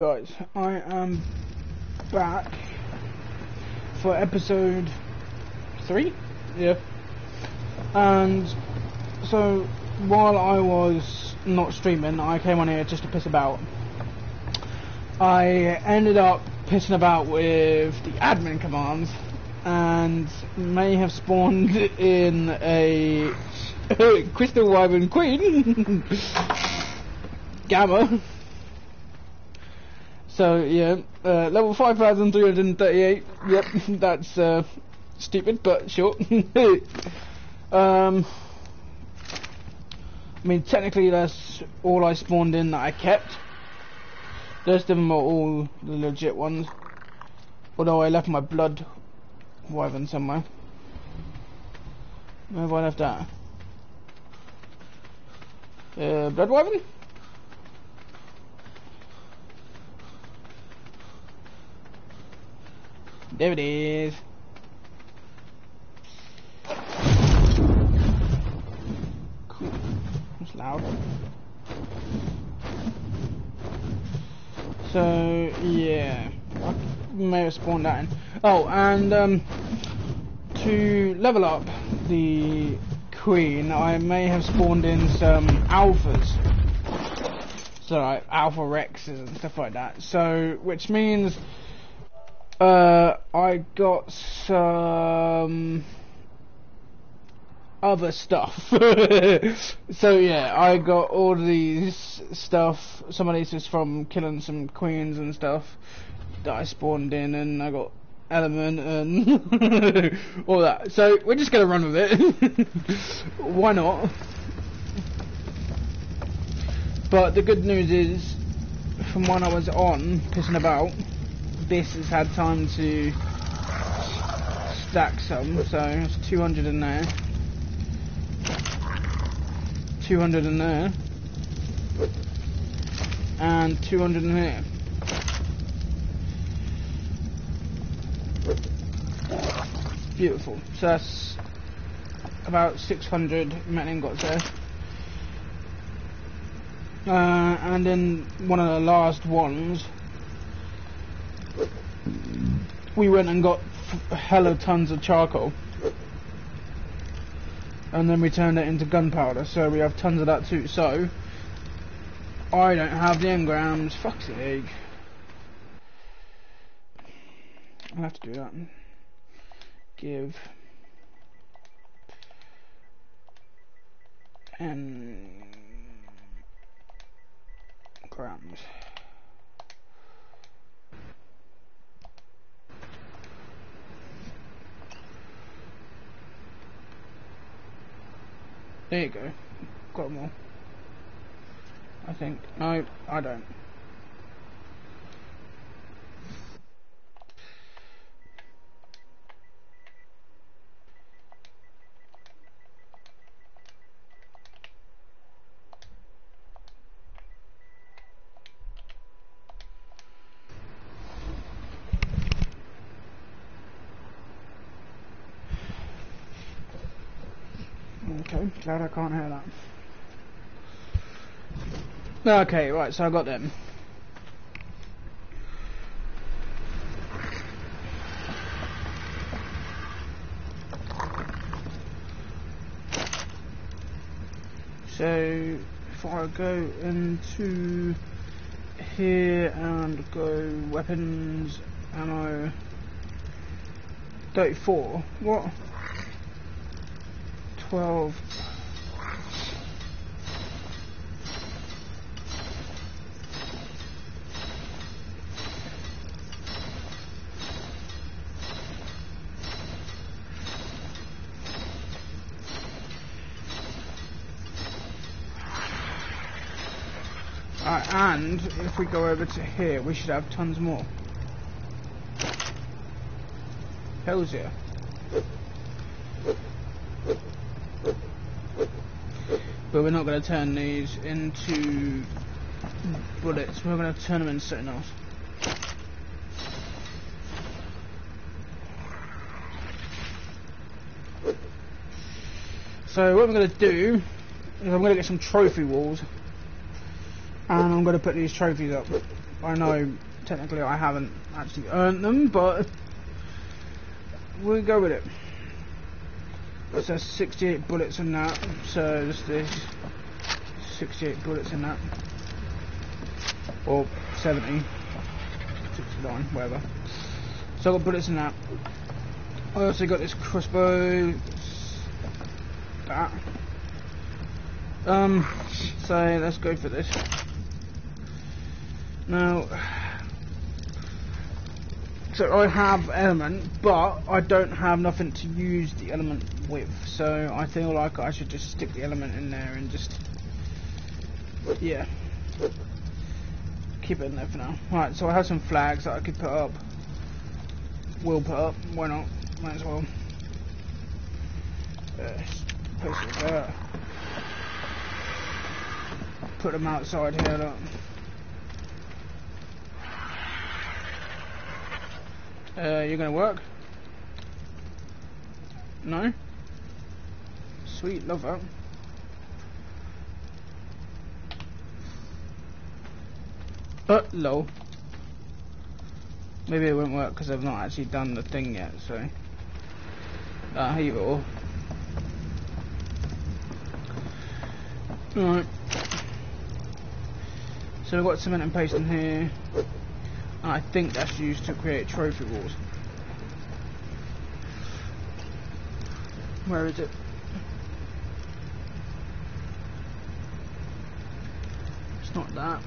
guys, I am back for episode three, yeah. And so while I was not streaming, I came on here just to piss about. I ended up pissing about with the admin commands and may have spawned in a Crystal Wyvern Queen Gamma. So yeah, uh, level 5338. Yep, that's uh, stupid, but sure. um, I mean, technically that's all I spawned in that I kept. Rest of them are all the legit ones. Although I left my blood wyvern somewhere. Where have I left that? Uh, blood wyvern? There it is. Cool. It's loud. So, yeah. I may have spawned that in. Oh, and, um, to level up the queen, I may have spawned in some alphas. So, like, alpha rexes and stuff like that. So, which means uh, I got some other stuff. so yeah, I got all these stuff. Some of these is from killing some queens and stuff that I spawned in, and I got element and all that. So we're just gonna run with it. Why not? But the good news is, from when I was on pissing about this has had time to stack some, so it's 200 in there. 200 in there. And 200 in here. Beautiful. So that's about 600 metal ingots there. Uh, and then one of the last ones we went and got hella tons of charcoal. And then we turned it into gunpowder, so we have tons of that too. So, I don't have the engrams, fuck's sake. I'll have to do that. Give. And There you go. Got more. I think. No, I don't. I can't hear that. Okay, right, so I got them. So, if I go into here and go weapons, ammo, 34, what? 12. Right, and if we go over to here, we should have tons more. Hells yeah. But we're not going to turn these into bullets, we're going to turn them into something else. So what I'm going to do is I'm going to get some trophy walls and I'm going to put these trophies up. I know technically I haven't actually earned them, but we'll go with it. Says 68 bullets in that, so this 68 bullets in that, or 70, 69, whatever. So I got bullets in that. I also got this crossbow. That. Um. So let's go for this. Now. So I have element, but I don't have nothing to use the element with. So I feel like I should just stick the element in there and just, yeah, keep it in there for now. Right. So I have some flags that I could put up. Will put up. Why not? Might as well. Uh, it there. Put them outside here. Look. Uh, you're gonna work? No? Sweet, love that. Uh, low. Maybe it won't work because I've not actually done the thing yet, so. Ah, here you go. Alright. So we've got cementing paste in here. And I think that's used to create trophy walls. Where is it? It's not that.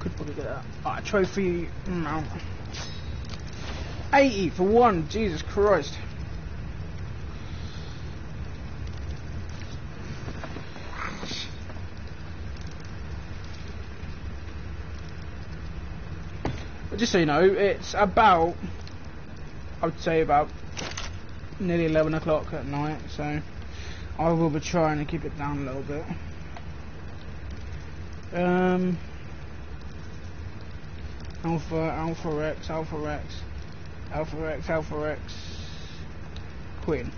Could probably get that. Ah, trophy mount. 80 for one, Jesus Christ. Just so you know, it's about, I would say about nearly 11 o'clock at night, so I will be trying to keep it down a little bit. Um, Alpha, Alpha Rex, Alpha Rex, Alpha Rex, Alpha Rex, Queen.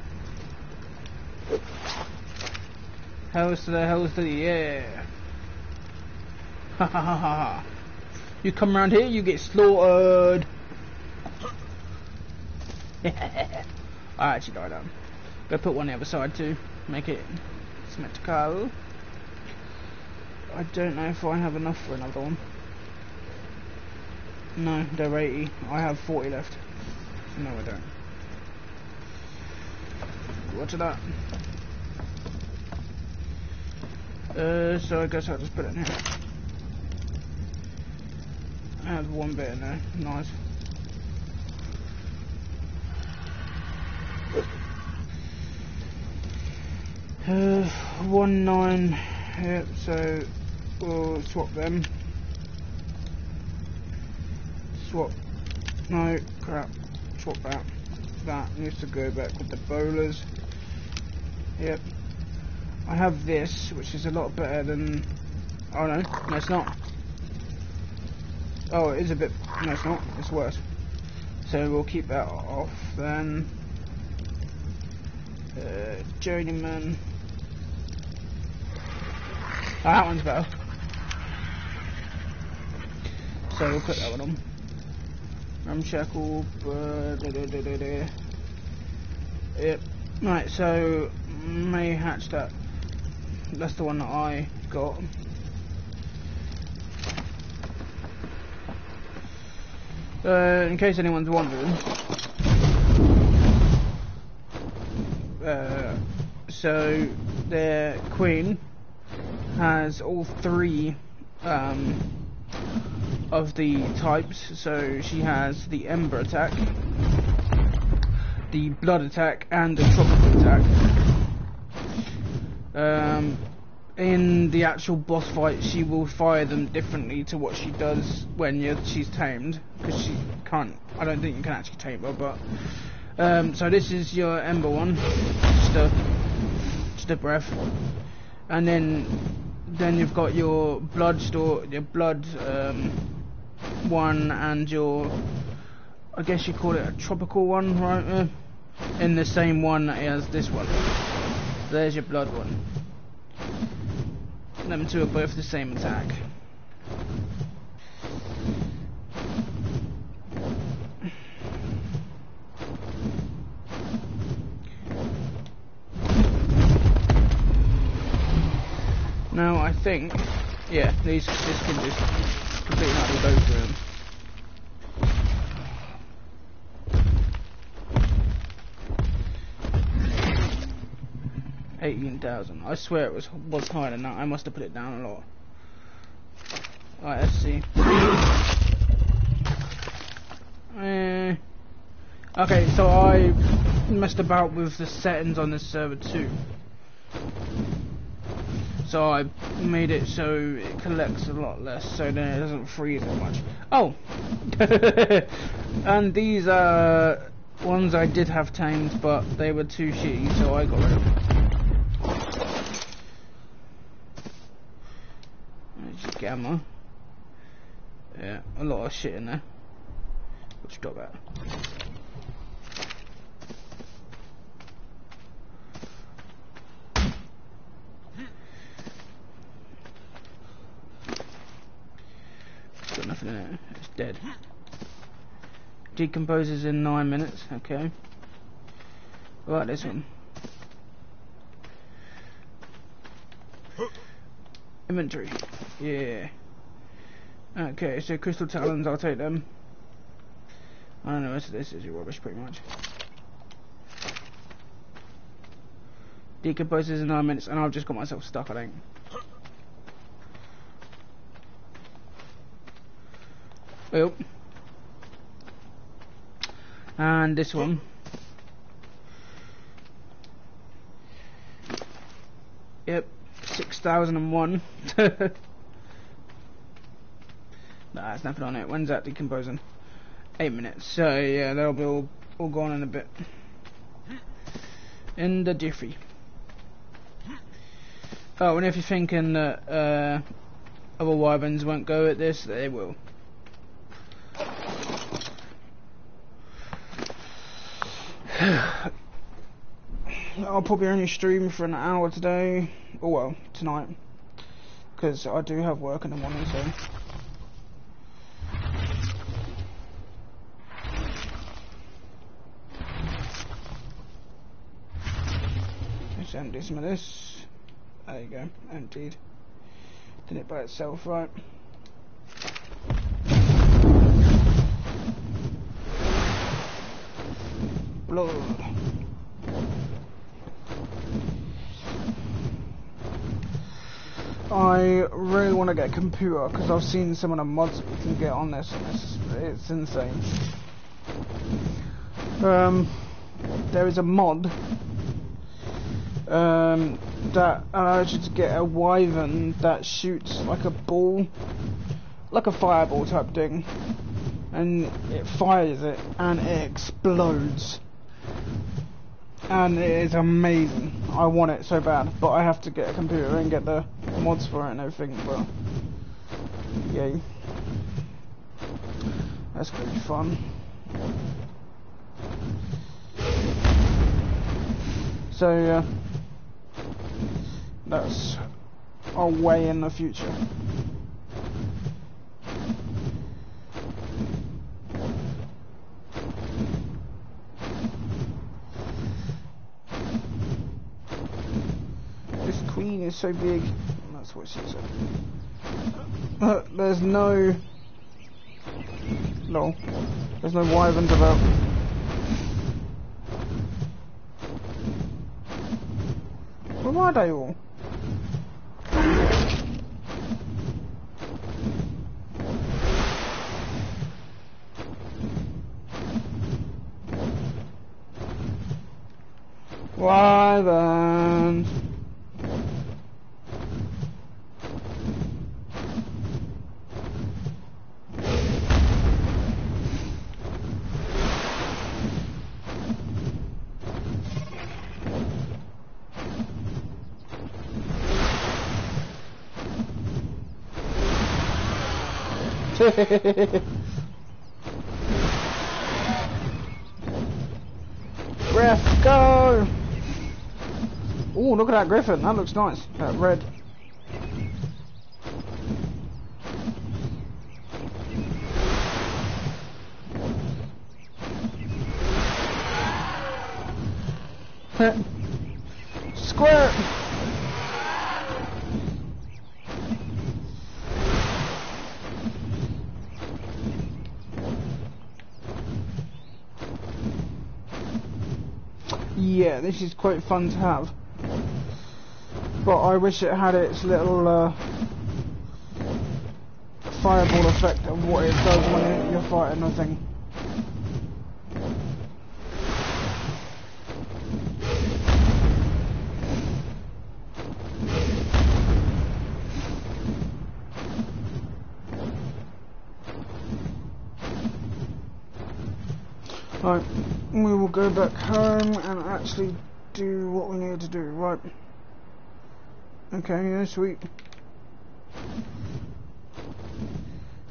Hells to the hells to the yeah. Ha ha ha ha. You come around here, you get slaughtered. I actually died on. Go put one the other side too. Make it symmetrical. I don't know if I have enough for another one. No, they're 80. I have 40 left. No, I don't. What's that? Uh, so I guess I'll just put it in here. Have one bit in there. Nice. Uh, one nine. Yep. So we'll swap them. Swap. No crap. Swap that. That needs to go back with the bowlers. Yep. I have this, which is a lot better than. Oh no, no, it's not. Oh, it is a bit. No, it's not. It's worse. So we'll keep that off then. Uh, journeyman. Oh, that one's better. So we'll put that one on. Ramshackle. Uh. Yep. Right, so may hatch that. That's the one that I got. Uh, in case anyone's wondering. Uh, so their queen has all three um, of the types. So she has the ember attack, the blood attack, and the tropical attack. Um, in the actual boss fight, she will fire them differently to what she does when she's tamed, because she can't. I don't think you can actually tame her, but. Um, so this is your ember one, just a, just a breath, and then then you've got your blood store, your blood um, one, and your I guess you call it a tropical one, right? Uh, in the same one as this one. There's your blood one. Them two are both the same attack. Now I think, yeah, these this can just completely go through them. Eighteen thousand. I swear it was was higher than that. I must have put it down a lot. Alright, let's see. Uh, okay, so I messed about with the settings on this server too. So I made it so it collects a lot less, so then it doesn't freeze as much. Oh! and these are ones I did have tamed, but they were too shitty, so I got rid of them. Gamma. Yeah, a lot of shit in there. Let's drop that. Got nothing in it. It's dead. Decomposes in nine minutes. Okay. About this one? Inventory. Yeah. Okay, so crystal talons, I'll take them. I don't know, this, this is rubbish pretty much. Decomposes in 9 minutes, and I've just got myself stuck, I think. Well. And this one. Yep, 6001. Nah, there's nothing on it. When's that decomposing? Eight minutes. So yeah, that'll be all, all gone in a bit. In the jiffy. Oh, and if you're thinking that uh, other wyverns won't go at this, they will. I'll probably only stream for an hour today, or well, tonight, because I do have work in the morning, so. Let's empty some of this. There you go, emptied. Did it by itself, right? Blood. I really want to get a computer because I've seen some of the mods we can get on this and it's, it's insane. Um, there is a mod um, that allows you to get a wyvern that shoots like a ball, like a fireball type thing, and it fires it and it explodes. And it is amazing. I want it so bad, but I have to get a computer and get the mods for it and everything, but yay. That's gonna be fun. So that's our way in the future. This queen is so big. That's what she said. Uh, there's no... No. There's no wyverns about. Where are they all? Why then? Hehehehe Oh, look at that griffin. That looks nice. That red. Squirt! Yeah, this is quite fun to have. But I wish it had its little uh, fireball effect of what it does when you're fighting a thing. Right, we will go back home and actually do what we need to do, right. Okay, yeah, sweet.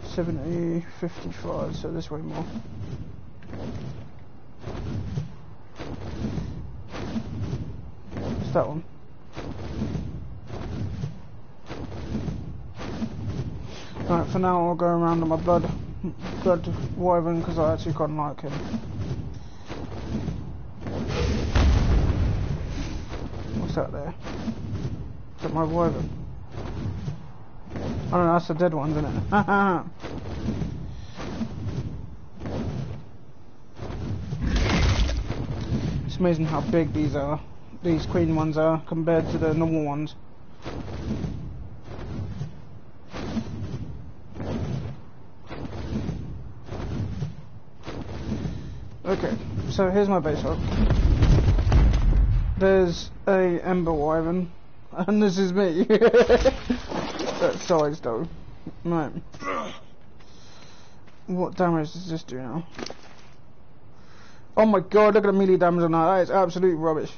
70, 55, so this way more. It's that one. Right, for now I'll go around on my blood, blood wyvern because I actually quite like him. What's that there? Is that my wyvern? Oh no, that's the dead one, isn't it? it's amazing how big these are. These queen ones are compared to the normal ones. Okay, so here's my base hug. There's a Ember Wyvern, and this is me. that size though. Right. What damage does this do now? Oh my god, look at the melee damage on that. That is absolute rubbish.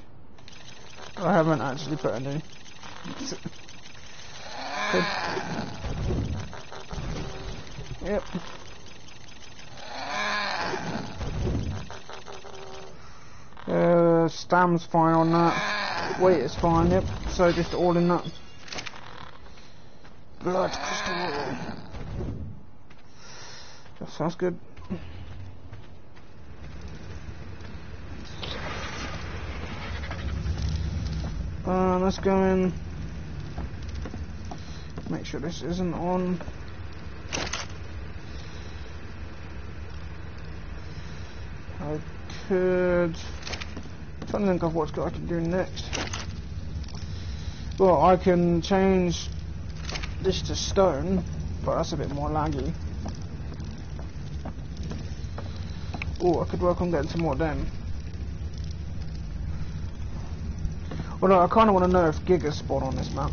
I haven't actually put any. yep. Uh, stam's fine on that. Weight is fine, yep. So just all in that. Blood crystal. That sounds good. Uh, let's go in. Make sure this isn't on. I could trying to think of what I can do next. Well, I can change this to stone, but that's a bit more laggy. Oh, I could work on getting some more then. Well, no, I kind of want to know if Gigas spawn on this map.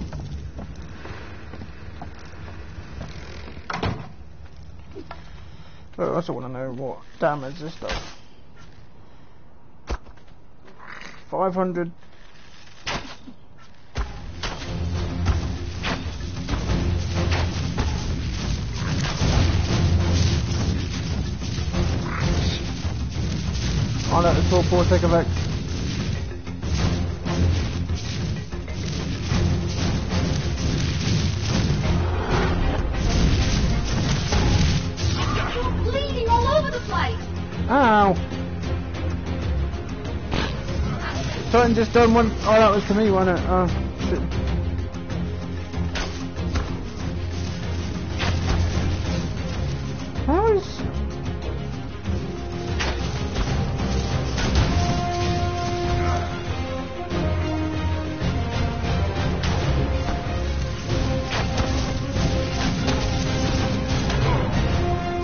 I also want to know what damage this does. 500 I'll let the torpor take effect. You're bleeding all over the place. Ow! Just done one. Oh, that was to me, wasn't it? Oh, shit. How is.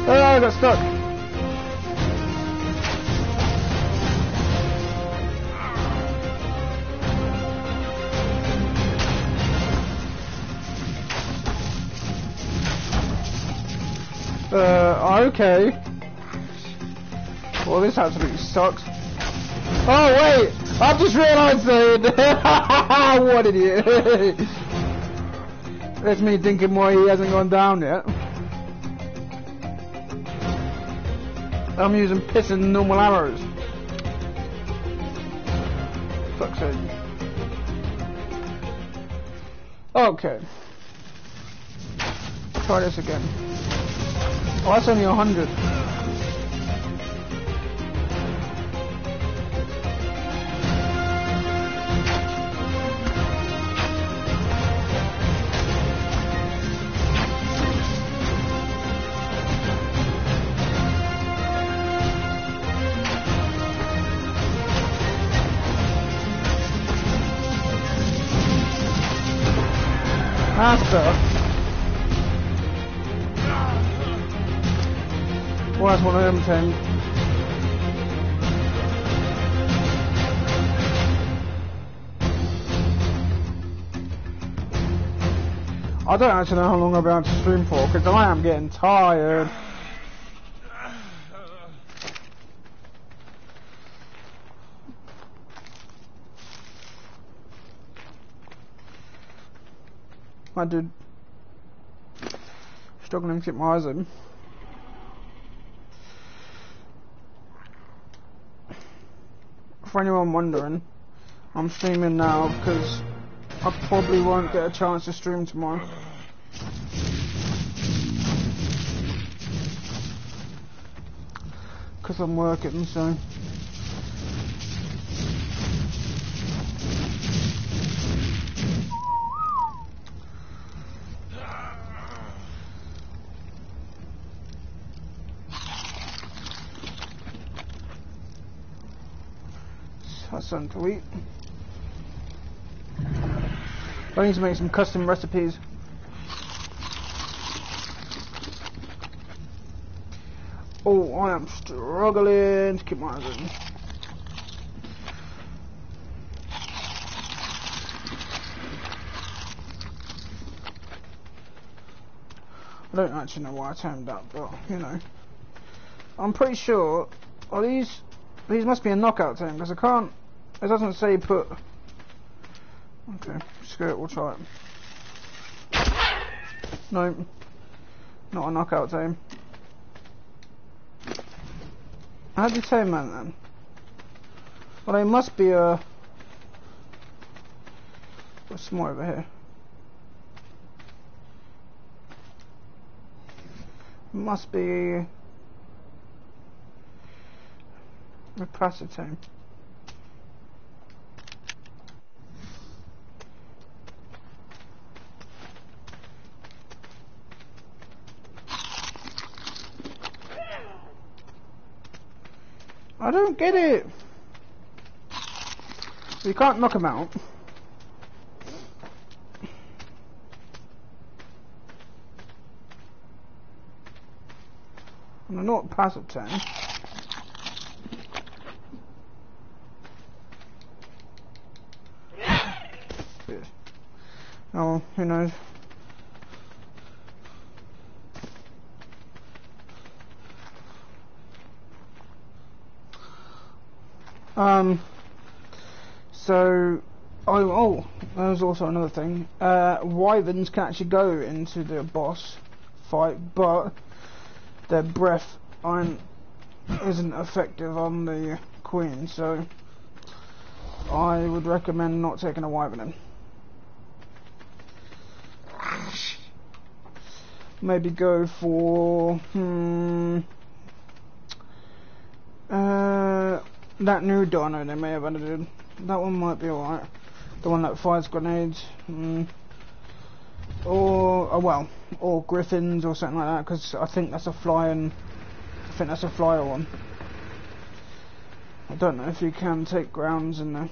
Oh, I got stuck. Okay. Well, this absolutely sucks. Oh, wait! I've just realised that! what idiot! That's me thinking why he hasn't gone down yet. I'm using piss and normal arrows. Fuck's sake. Okay. Try this again. That's only a hundred. Things. I don't actually know how long I'll be able to stream for, because I am getting tired. My dude. Struggling to get my eyes open. For anyone wondering, I'm streaming now because I probably won't get a chance to stream tomorrow. Because I'm working, so. That's something to eat. I need to make some custom recipes. Oh, I am struggling to keep my eyes open. I don't actually know why I turned up, but you know. I'm pretty sure. Are these? These must be a knockout tame because I can't. It doesn't say put. Okay, screw it. We'll try it. No, not a knockout tame. How do you say man then? Well, they must be a. What's more over here? Must be a team. Don't get it. You can't knock him out. They're not passive ten. Oh, who knows? Um. So, oh, oh, there's also another thing. Uh, wyverns can actually go into the boss fight, but their breath isn't effective on the queen. So, I would recommend not taking a wyvern in. Maybe go for hmm. Uh, that new dino they may have added. That one might be alright. The one that fires grenades. Mm. Or, oh well, or griffins or something like that, because I think that's a flying. I think that's a flyer one. I don't know if you can take grounds in there.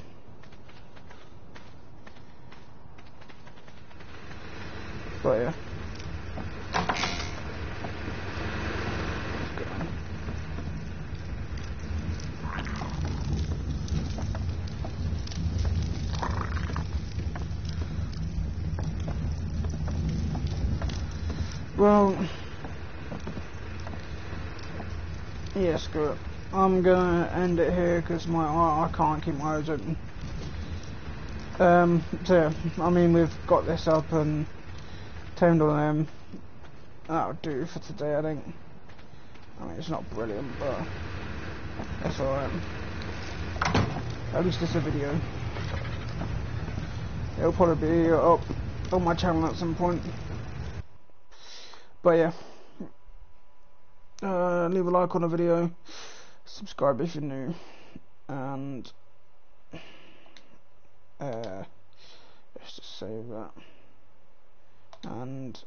But yeah. Well, yeah, screw it. I'm gonna end it here because my I, can't keep my eyes open. Um, so I mean we've got this up and tamed on them. That'll do for today, I think. I mean it's not brilliant, but that's alright. At least it's a video. it'll probably be up on my channel at some point. But yeah, uh, leave a like on the video, subscribe if you're new, and uh, let's just save that. And